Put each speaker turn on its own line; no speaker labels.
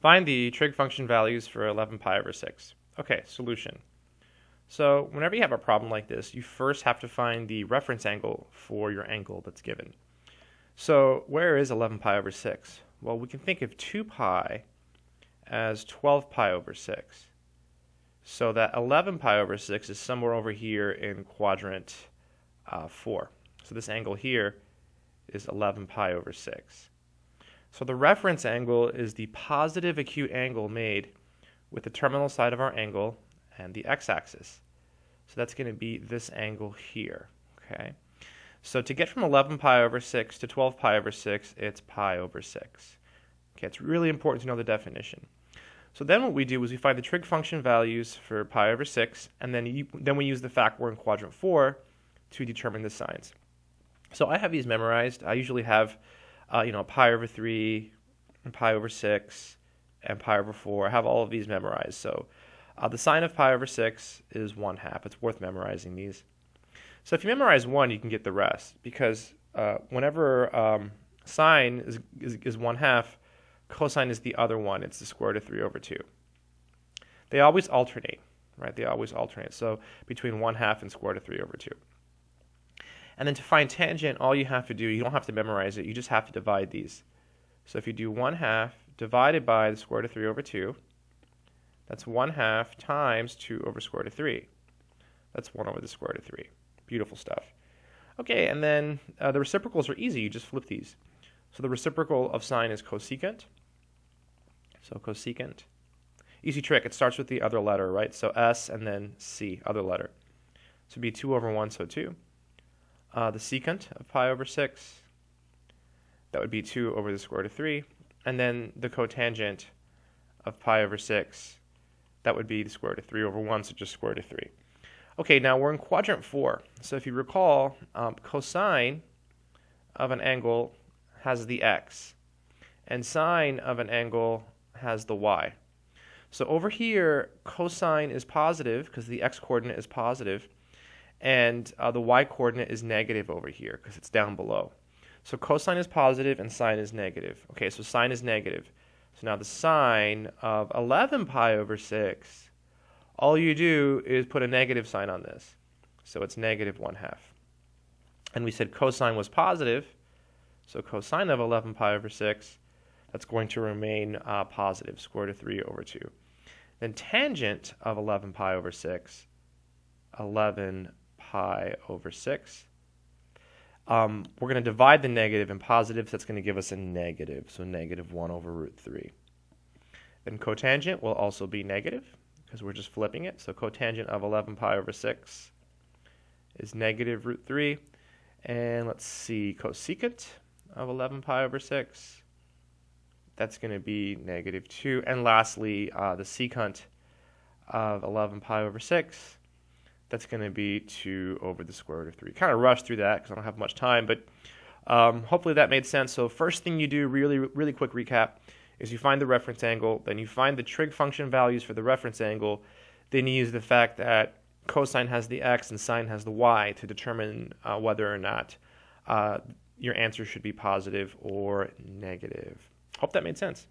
Find the trig function values for 11 pi over 6. Okay, solution. So whenever you have a problem like this, you first have to find the reference angle for your angle that's given. So where is 11 pi over 6? Well, we can think of 2 pi as 12 pi over 6. So that 11 pi over 6 is somewhere over here in quadrant uh, 4. So this angle here is 11 pi over 6. So the reference angle is the positive acute angle made with the terminal side of our angle and the x-axis. So that's going to be this angle here, okay? So to get from 11 pi over 6 to 12 pi over 6, it's pi over 6. Okay, it's really important to know the definition. So then what we do is we find the trig function values for pi over 6, and then, you, then we use the fact we're in quadrant 4 to determine the signs. So I have these memorized. I usually have uh, you know, pi over 3, and pi over 6, and pi over 4. I have all of these memorized. So uh, the sine of pi over 6 is 1 half. It's worth memorizing these. So if you memorize 1, you can get the rest because uh, whenever um, sine is, is, is 1 half, cosine is the other one. It's the square root of 3 over 2. They always alternate, right? They always alternate. So between 1 half and square root of 3 over 2. And then to find tangent, all you have to do, you don't have to memorize it, you just have to divide these. So if you do 1 half divided by the square root of 3 over 2, that's 1 half times 2 over square root of 3. That's 1 over the square root of 3. Beautiful stuff. Okay, and then uh, the reciprocals are easy. You just flip these. So the reciprocal of sine is cosecant. So cosecant. Easy trick. It starts with the other letter, right? So S and then C, other letter. So it'd be 2 over 1, so 2 uh, the secant of pi over 6. That would be 2 over the square root of 3. And then the cotangent of pi over 6. That would be the square root of 3 over 1, so just square root of 3. Okay, now we're in quadrant 4. So if you recall, um, cosine of an angle has the x, and sine of an angle has the y. So over here, cosine is positive because the x coordinate is positive, and uh, the y coordinate is negative over here because it's down below. So cosine is positive and sine is negative. Okay, so sine is negative. So now the sine of 11 pi over 6, all you do is put a negative sign on this. So it's negative 1 half. And we said cosine was positive, so cosine of 11 pi over 6, that's going to remain uh, positive, square root of 3 over 2. Then tangent of 11 pi over 6, 11 pi over 6. Um, we're going to divide the negative and positive, so that's going to give us a negative, so negative 1 over root 3. Then cotangent will also be negative, because we're just flipping it. So cotangent of 11 pi over 6 is negative root 3. And let's see, cosecant of 11 pi over 6, that's going to be negative 2. And lastly, uh, the secant of 11 pi over 6 that's going to be 2 over the square root of 3. Kind of rushed through that because I don't have much time, but um, hopefully that made sense. So first thing you do, really, really quick recap, is you find the reference angle, then you find the trig function values for the reference angle, then you use the fact that cosine has the x and sine has the y to determine uh, whether or not uh, your answer should be positive or negative. Hope that made sense.